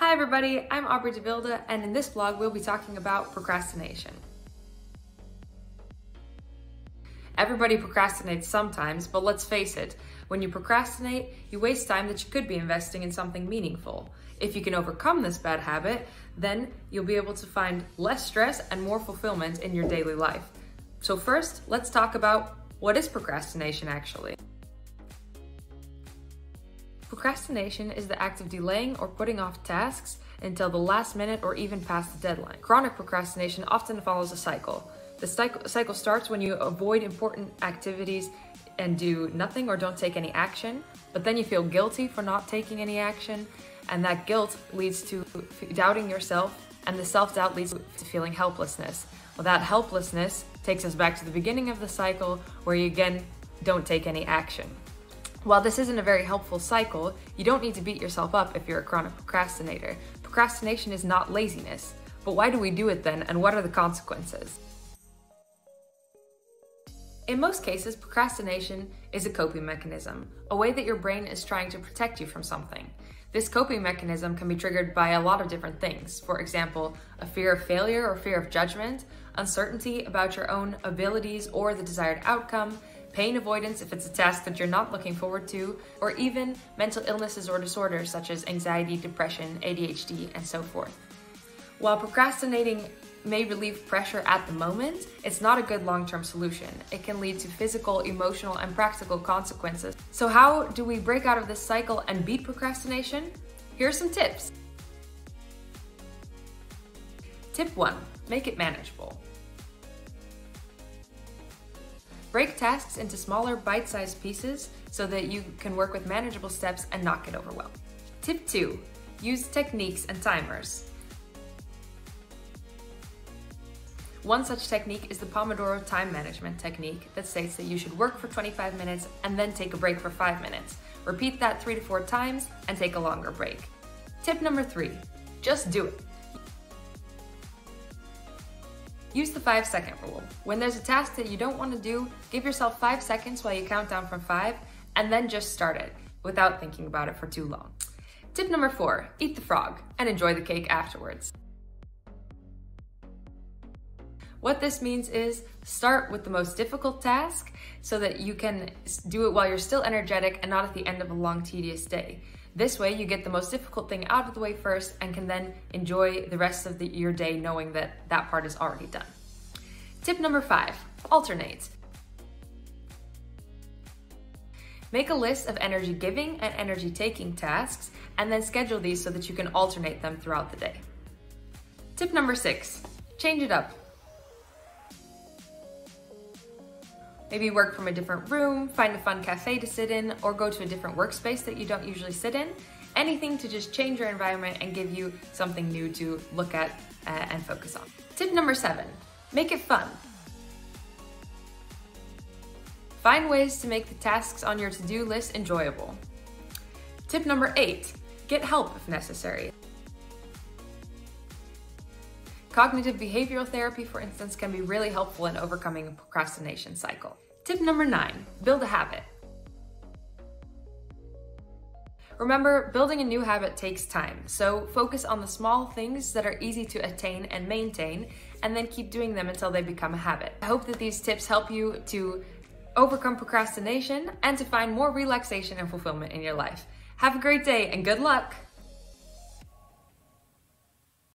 Hi everybody, I'm Aubrey DeVilda and in this vlog we'll be talking about procrastination. Everybody procrastinates sometimes, but let's face it, when you procrastinate, you waste time that you could be investing in something meaningful. If you can overcome this bad habit, then you'll be able to find less stress and more fulfillment in your daily life. So first, let's talk about what is procrastination actually. Procrastination is the act of delaying or putting off tasks until the last minute or even past the deadline. Chronic procrastination often follows a cycle. The cycle starts when you avoid important activities and do nothing or don't take any action, but then you feel guilty for not taking any action, and that guilt leads to doubting yourself, and the self doubt leads to feeling helplessness. Well, that helplessness takes us back to the beginning of the cycle where you again don't take any action. While this isn't a very helpful cycle, you don't need to beat yourself up if you're a chronic procrastinator. Procrastination is not laziness. But why do we do it then, and what are the consequences? In most cases, procrastination is a coping mechanism, a way that your brain is trying to protect you from something. This coping mechanism can be triggered by a lot of different things. For example, a fear of failure or fear of judgment, uncertainty about your own abilities or the desired outcome, pain avoidance if it's a task that you're not looking forward to, or even mental illnesses or disorders such as anxiety, depression, ADHD, and so forth. While procrastinating may relieve pressure at the moment, it's not a good long term solution. It can lead to physical, emotional, and practical consequences. So, how do we break out of this cycle and beat procrastination? Here are some tips. Tip 1 Make it manageable. Break tasks into smaller bite-sized pieces so that you can work with manageable steps and not get overwhelmed. Tip 2. Use techniques and timers. One such technique is the Pomodoro time management technique that states that you should work for 25 minutes and then take a break for 5 minutes. Repeat that 3 to 4 times and take a longer break. Tip number 3. Just do it. Use the 5 second rule. When there's a task that you don't want to do, give yourself 5 seconds while you count down from 5 and then just start it without thinking about it for too long. Tip number 4 eat the frog and enjoy the cake afterwards. What this means is start with the most difficult task so that you can do it while you're still energetic and not at the end of a long, tedious day. This way, you get the most difficult thing out of the way first and can then enjoy the rest of the, your day knowing that that part is already done. Tip number five alternate. Make a list of energy giving and energy taking tasks and then schedule these so that you can alternate them throughout the day. Tip number six change it up. Maybe work from a different room, find a fun cafe to sit in, or go to a different workspace that you don't usually sit in. Anything to just change your environment and give you something new to look at uh, and focus on. Tip number seven, make it fun. Find ways to make the tasks on your to-do list enjoyable. Tip number eight, get help if necessary. Cognitive behavioral therapy, for instance, can be really helpful in overcoming a procrastination cycle. Tip number nine, build a habit. Remember, building a new habit takes time, so focus on the small things that are easy to attain and maintain, and then keep doing them until they become a habit. I hope that these tips help you to overcome procrastination and to find more relaxation and fulfillment in your life. Have a great day and good luck!